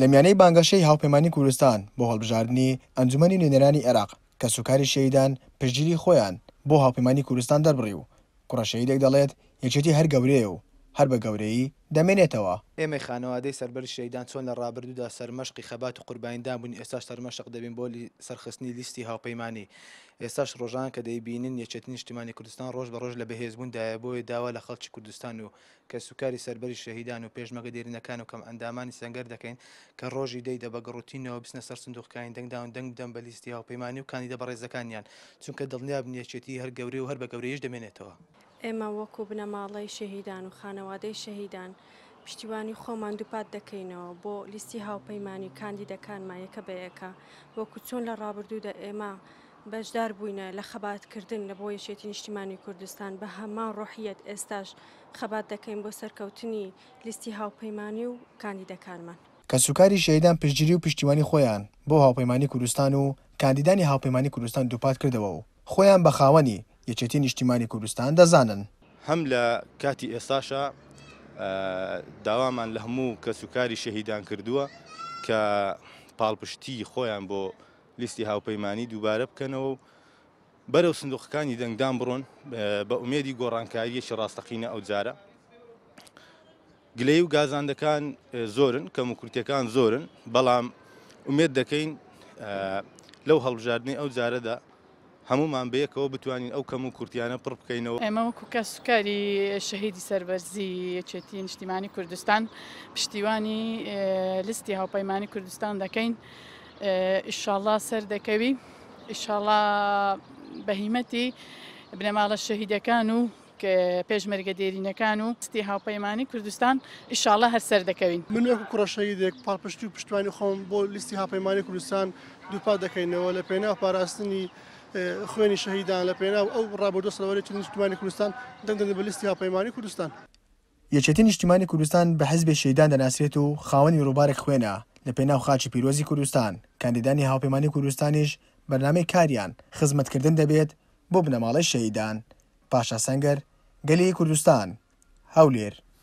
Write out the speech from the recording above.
لە میانەی بانگەشەی هاوپەیمانیی کوردستان بۆ هەڵبژاردنی ئەنجومەنی نوێنەرانی عێراق، کەسوکاری شەهیدان پشتگیریی خۆیان بۆ هاوپەیمانیی کوردستان دەربڕی و کوڕە شەهیدێک دەڵێت، یەکێتی هەر گەورەیە و هەر بە گەورەیی دەمێنێتەوە. ئێمەی خانەوادەی سەربەری شەهیدان چۆن لە ڕابردوودا سەرمەشقی خەبات و قوربانیدان بووین، ئێستاش سەرمەشق دەبین بۆ سەرخستنی لیستی هاوپەیمانی. ئێستاش ڕۆژان کە دەیبینن یەکێتی نیشتیمانی کوردستان ڕۆژ بە ڕۆژ لە بەهێزبووندایە، بۆیە داوا لە خەڵکی کوردستان و کەسوکاری سەربەری شەهیدان و پێشمەگە دێرینەکان و کەمئەندامانی سەنگەر دەکەین کە ڕۆژی دەی دە بە گڕوتینەوە بچنە سەر سندووقەکانی دەنگدان و دەنگ بدەن بە لیستی هاوپەیمانی و کاندیدە بەڕێزەکانیان، چونکە دڵنیابن یەکێتیی هەر گەورەیە و هەر بە گەورەییش دەمێنێتەوە. ئێمە وەکو بنەماڵەی شەهیدان و خانەوادەی شەهیدان پشتیوانی خۆمان دووپات دەکەینەوە بۆ لیستی هاوپەیمانی و کاندیدەکانمان یەکە بە یەکە، وەکو چۆن لە ڕابردوودا ئێمە بەشدار بووینە لە خەبات کردن لە بۆ یەکێتی نیشتیمانی کوردستان بە هەمان ڕۆحیەت ئێستاش خەبات دەکەین بۆ سەرکەوتنی لیستی هاوپەیمانی و کاندیدەکانمان. کەسوکاری شەهیدان پشتگیری و پشتیوانی خۆیان بۆ هاوپەیمانی کوردستان و کاندیدانی هاوپەیمانی کوردستان دووپات کردەوە و خۆیان بە خاوەنی یەکێتی نیشتیمانی کوردستان دەزانن. هەم لە کاتی ئێستاشا داوامان لە هەموو کەسوکاری شەهیدان کردووە کە پاڵپشتی خۆیان بۆ لیستی هاوپەیمانی دووبارە بکەنەوە و بەرەو سندوقەکانی دەنگدان بڕۆن بە ئومێدی گۆڕانکاریەکی ڕاستەقینە ئەو جارە گلەی و گازاندەکان زۆرن کەم و کورتەکان زۆرن بەڵام ئومێد دەکەین لەو هەڵبژاردنەی ئەو جارەدا هەموومان بەیەکەوە بتوانین ئەو کەم و کورتیانە پڕ بکەینەوە. ئێمە وەکو کەس و کاری شەهیدی سەربەرزی یەکێتی نیشتیمانی کوردستان پشتیوانی لیستی هاوپەیمانی کوردستان دەکەین ئیشاڵا سەر دەکەوی ئیشاڵا بەهیمەتی بنەماڵە شەهیدەکان و پێشمەرگە دێرینەکان و ستی هاوپەیمانی کوردستان ئیشاڵە هەر سەر دەکەوین. من وەکو کوڕە شەهیدێک پاڵپشتی و پشتیوانی خۆم بۆ لیستی هاوپەیمانی کوردستان دووپات دەکەینەوە لە پێناو پاراستنی خوێنی شەهیدان لە پێناو ئەو ڕابردووە سەروەریی نیشتمانی کوردستان دەنگدەدەین بە لیستی هاوپەیمانی کوردستان. یەکێتی نیشتیمانی کوردستان بە حیزبێ شەیدان دەناسرێت و خاوەنی ڕووبارێک خوێنە لە پێناو خاکی پیرۆزی کوردستان، کاندیدانی هاوپەیمانی کوردستانیش بەرنامەی کاریان خزمەت کردن دەبێت بۆ بنەماڵەی شەهیدان، پاشا سەنگەر، گەلی کوردستان، هەولێر.